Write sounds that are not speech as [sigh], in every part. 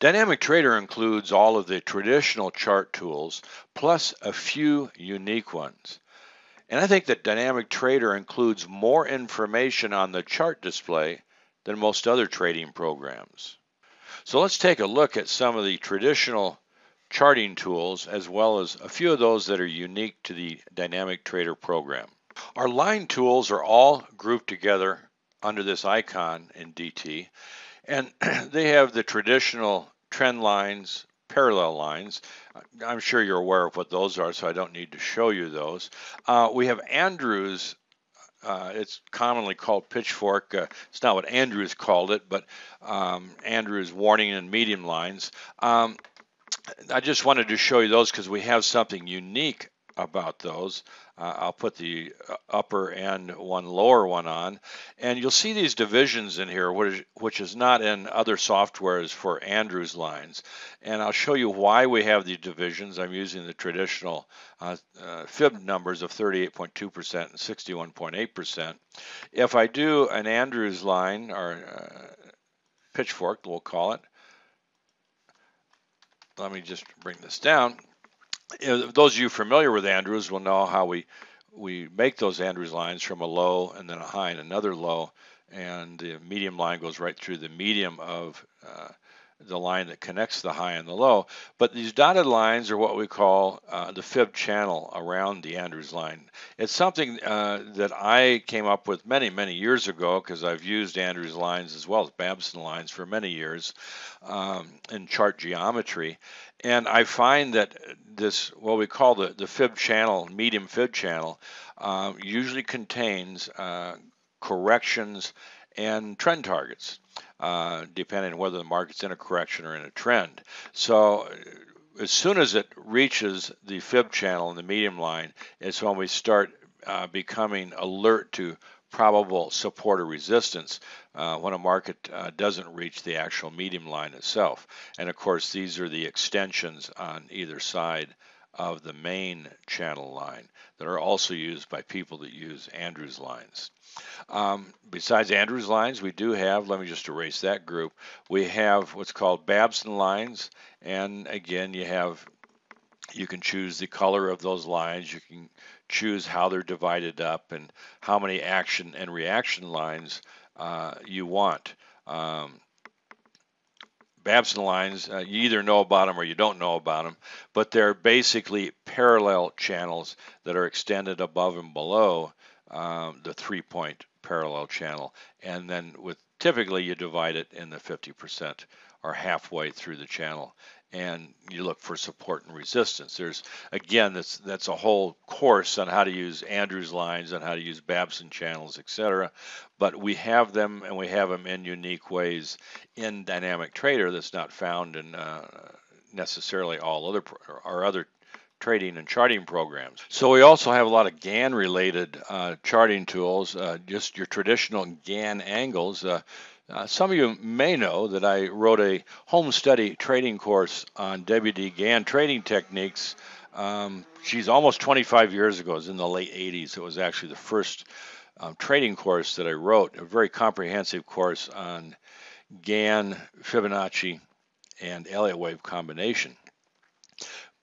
Dynamic Trader includes all of the traditional chart tools plus a few unique ones. And I think that Dynamic Trader includes more information on the chart display than most other trading programs. So let's take a look at some of the traditional charting tools as well as a few of those that are unique to the Dynamic Trader program. Our line tools are all grouped together under this icon in DT and [clears throat] they have the traditional trend lines, parallel lines. I'm sure you're aware of what those are, so I don't need to show you those. Uh, we have Andrews. Uh, it's commonly called pitchfork. Uh, it's not what Andrews called it, but um, Andrews warning and medium lines. Um, I just wanted to show you those because we have something unique about those. Uh, I'll put the uh, upper and one lower one on. And you'll see these divisions in here, which, which is not in other softwares for Andrews lines. And I'll show you why we have the divisions. I'm using the traditional uh, uh, fib numbers of 38.2% and 61.8%. If I do an Andrews line, or uh, pitchfork, we'll call it, let me just bring this down those of you familiar with Andrews will know how we we make those Andrews lines from a low and then a high and another low, and the medium line goes right through the medium of uh, the line that connects the high and the low. But these dotted lines are what we call uh, the fib channel around the Andrews line. It's something uh, that I came up with many, many years ago because I've used Andrews lines as well as Babson lines for many years um, in chart geometry. And I find that this, what we call the, the fib channel, medium fib channel, uh, usually contains uh, corrections and trend targets, uh, depending on whether the market's in a correction or in a trend. So uh, as soon as it reaches the fib channel and the medium line, it's when we start uh, becoming alert to probable support or resistance uh, when a market uh, doesn't reach the actual medium line itself. And of course, these are the extensions on either side of the main channel line that are also used by people that use Andrews lines. Um, besides Andrews lines, we do have, let me just erase that group, we have what's called Babson lines. And again, you have, you can choose the color of those lines. You can choose how they're divided up and how many action and reaction lines uh, you want. Um, Babson lines, uh, you either know about them or you don't know about them, but they're basically parallel channels that are extended above and below um, the three point parallel channel. And then with typically you divide it in the 50% or halfway through the channel and you look for support and resistance. There's again that's that's a whole course on how to use Andrews lines and how to use Babson channels, etc. But we have them and we have them in unique ways in Dynamic Trader that's not found in uh, necessarily all other our other trading and charting programs. So we also have a lot of Gann related uh, charting tools, uh, just your traditional Gann angles. Uh, some of you may know that I wrote a home study trading course on WD Gann trading techniques. Um, geez, almost 25 years ago. It was in the late 80s. It was actually the first um, trading course that I wrote, a very comprehensive course on Gann, Fibonacci, and Elliott wave combination.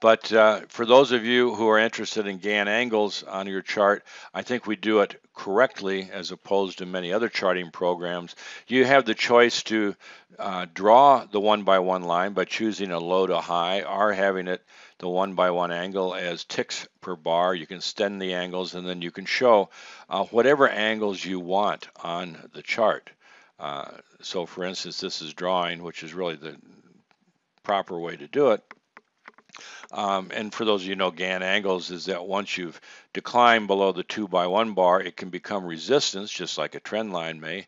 But uh, for those of you who are interested in Gann angles on your chart, I think we do it correctly as opposed to many other charting programs. You have the choice to uh, draw the one by one line by choosing a low to high or having it the one by one angle as ticks per bar. You can extend the angles and then you can show uh, whatever angles you want on the chart. Uh, so for instance, this is drawing, which is really the proper way to do it. Um, and for those of you who know Gann angles is that once you've declined below the two by one bar, it can become resistance, just like a trend line may.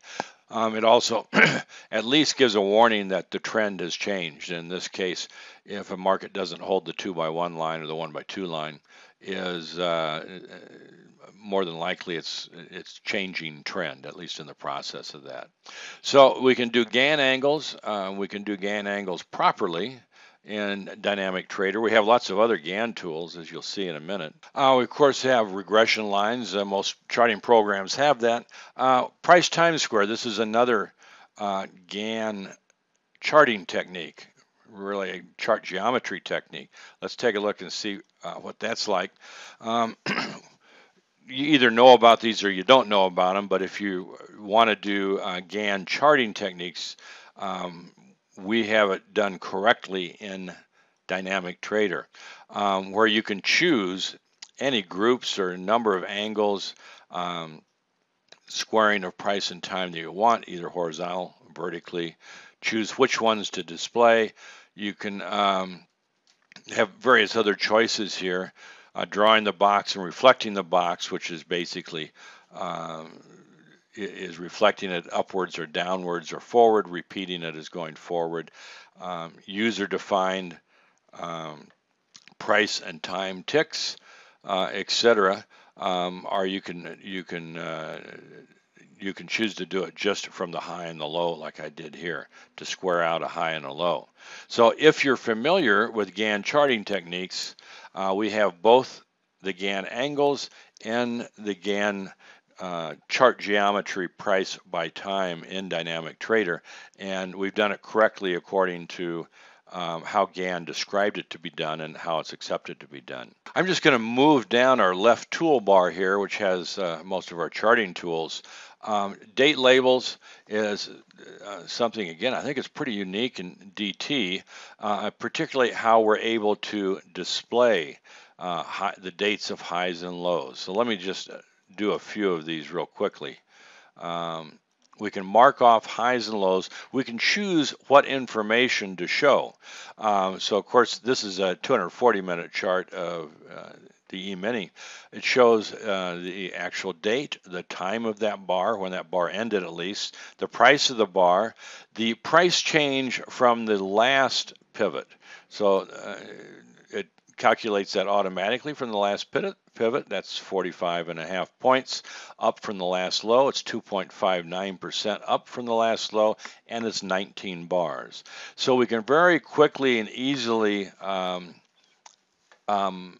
Um, it also [clears throat] at least gives a warning that the trend has changed. In this case, if a market doesn't hold the two by one line or the one by two line, is uh, more than likely it's it's changing trend, at least in the process of that. So we can do Gann angles. Uh, we can do Gann angles properly in Dynamic Trader. We have lots of other Gann tools, as you'll see in a minute. Uh, we, of course, have regression lines. Uh, most charting programs have that. Uh, price time square, this is another uh, Gann charting technique. really a chart geometry technique. Let's take a look and see uh, what that's like. Um, [clears throat] you either know about these or you don't know about them, but if you want to do uh, Gann charting techniques, um, we have it done correctly in Dynamic Trader, um, where you can choose any groups or number of angles, um, squaring of price and time that you want, either horizontal, vertically. Choose which ones to display. You can um, have various other choices here. Uh, drawing the box and reflecting the box, which is basically um, is reflecting it upwards or downwards or forward, repeating it as going forward. Um, user defined um, price and time ticks, uh, etc. Um, or you can you can uh, you can choose to do it just from the high and the low like I did here to square out a high and a low. So if you're familiar with Gann charting techniques, uh, we have both the Gann angles and the Gann uh, chart geometry price by time in Dynamic Trader, and we've done it correctly according to um, how Gann described it to be done and how it's accepted to be done. I'm just going to move down our left toolbar here, which has uh, most of our charting tools. Um, date labels is uh, something, again, I think it's pretty unique in DT, uh, particularly how we're able to display uh, high, the dates of highs and lows. So let me just uh, do a few of these real quickly. Um, we can mark off highs and lows. We can choose what information to show. Um, so of course, this is a 240 minute chart of uh, the E-mini. It shows uh, the actual date, the time of that bar, when that bar ended at least, the price of the bar, the price change from the last pivot. So uh, calculates that automatically from the last pivot. Pivot, that's 45 and a half points up from the last low. It's 2.59% up from the last low, and it's 19 bars. So we can very quickly and easily um, um,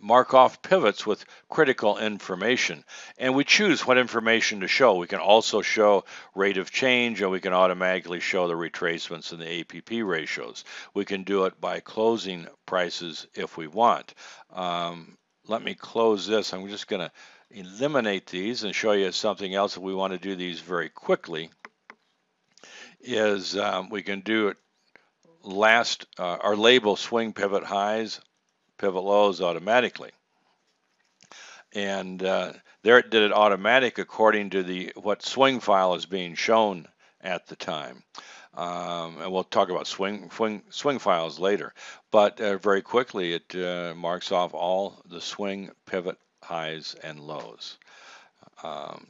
mark off pivots with critical information. And we choose what information to show. We can also show rate of change and we can automatically show the retracements and the APP ratios. We can do it by closing prices if we want. Um, let me close this. I'm just going to eliminate these and show you something else if we want to do these very quickly is um, we can do it last uh, our label swing pivot highs pivot lows automatically. And uh, there it did it automatic according to the what swing file is being shown at the time. Um, and we'll talk about swing swing swing files later. But uh, very quickly, it uh, marks off all the swing pivot highs and lows. Um,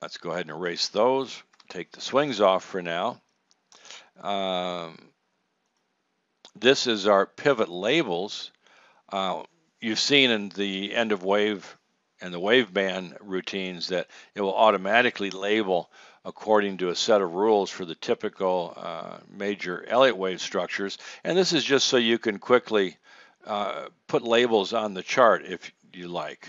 let's go ahead and erase those. Take the swings off for now. Um, this is our pivot labels uh, you've seen in the end of wave and the wave band routines that it will automatically label according to a set of rules for the typical uh, major Elliott wave structures. And this is just so you can quickly uh, put labels on the chart if you like.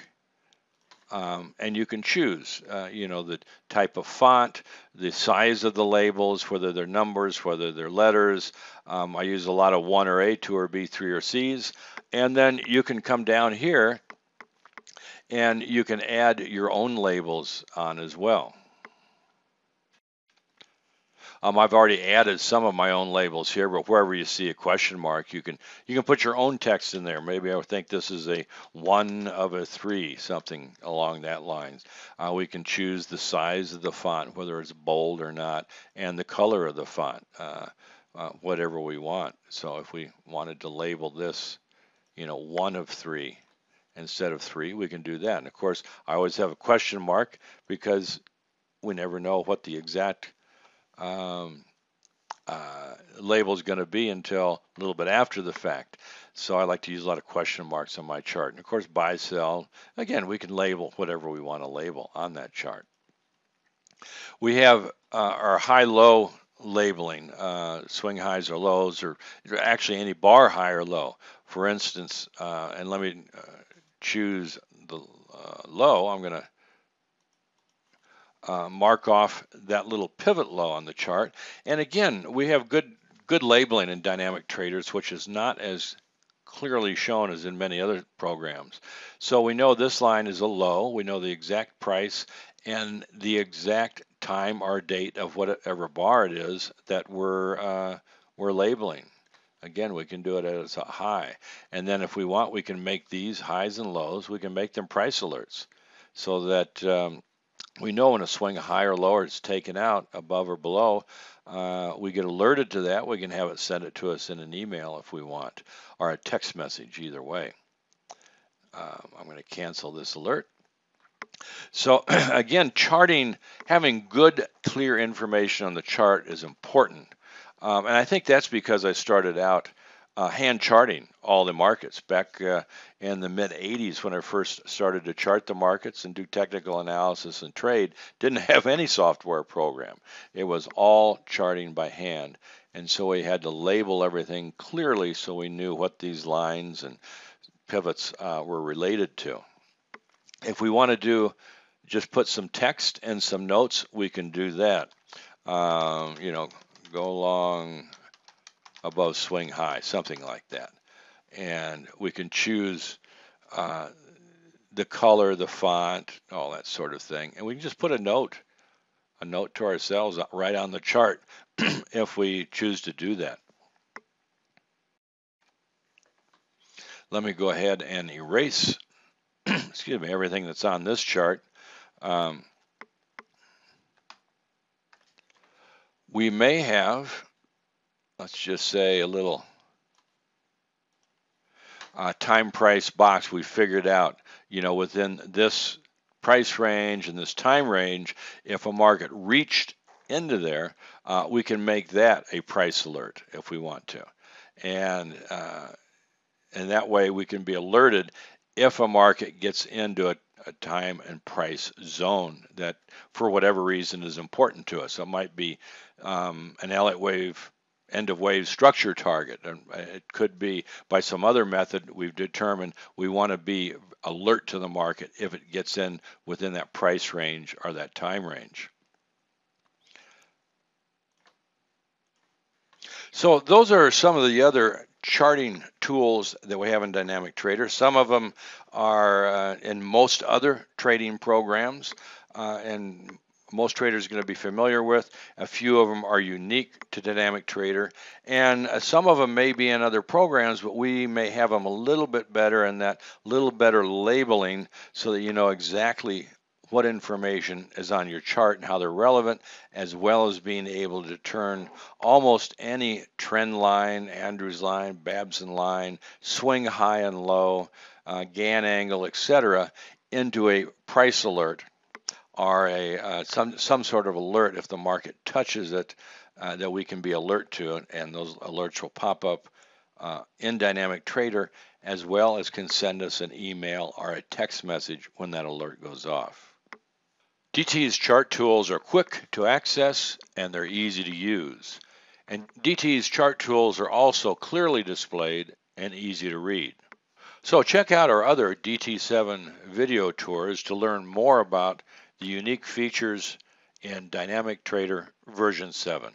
Um, and you can choose, uh, you know, the type of font, the size of the labels, whether they're numbers, whether they're letters. Um, I use a lot of 1 or A2 or B3 or C's. And then you can come down here and you can add your own labels on as well. Um, I've already added some of my own labels here, but wherever you see a question mark, you can you can put your own text in there. Maybe I would think this is a one of a three, something along that lines. Uh, we can choose the size of the font, whether it's bold or not, and the color of the font, uh, uh, whatever we want. So if we wanted to label this, you know, one of three instead of three, we can do that. And of course, I always have a question mark because we never know what the exact um, uh, label is going to be until a little bit after the fact. So I like to use a lot of question marks on my chart. And of course, buy, sell, again, we can label whatever we want to label on that chart. We have uh, our high-low labeling, uh, swing highs or lows, or actually any bar high or low. For instance, uh, and let me uh, choose the uh, low, I'm going to uh, mark off that little pivot low on the chart. And again, we have good good labeling in Dynamic Traders, which is not as clearly shown as in many other programs. So we know this line is a low, we know the exact price and the exact time or date of whatever bar it is that we're, uh, we're labeling. Again, we can do it as a high. And then if we want, we can make these highs and lows, we can make them price alerts so that um, we know when a swing high or lower is taken out above or below, uh, we get alerted to that. We can have it send it to us in an email if we want, or a text message, either way. Um, I'm going to cancel this alert. So [clears throat] again, charting, having good, clear information on the chart is important. Um, and I think that's because I started out uh, hand charting all the markets back uh, in the mid 80s when I first started to chart the markets and do technical analysis and trade. [laughs] Didn't have any software program. It was all charting by hand. And so we had to label everything clearly so we knew what these lines and pivots uh, were related to. If we want to do just put some text and some notes, we can do that. Um, you know, go along above swing high, something like that. And we can choose uh, the color, the font, all that sort of thing. And we can just put a note, a note to ourselves right on the chart [clears throat] if we choose to do that. Let me go ahead and erase, [clears throat] excuse me, everything that's on this chart. Um, we may have let's just say a little uh, time price box we figured out you know within this price range and this time range if a market reached into there uh, we can make that a price alert if we want to. And uh, and that way we can be alerted if a market gets into a, a time and price zone that for whatever reason is important to us. It might be um, an Elliott wave end of wave structure target. And it could be by some other method we've determined we want to be alert to the market if it gets in within that price range or that time range. So those are some of the other charting tools that we have in Dynamic Trader. Some of them are uh, in most other trading programs, uh, and most traders are going to be familiar with. A few of them are unique to Dynamic Trader, and uh, some of them may be in other programs, but we may have them a little bit better and that little better labeling so that you know exactly what information is on your chart and how they're relevant, as well as being able to turn almost any trend line, Andrews line, Babson line, swing high and low, uh, Gann angle, etc., into a price alert are a uh, some some sort of alert if the market touches it uh, that we can be alert to, it and those alerts will pop up uh, in Dynamic Trader as well as can send us an email or a text message when that alert goes off. DT's chart tools are quick to access and they're easy to use. And DT's chart tools are also clearly displayed and easy to read. So check out our other DT7 video tours to learn more about the unique features in Dynamic Trader version 7.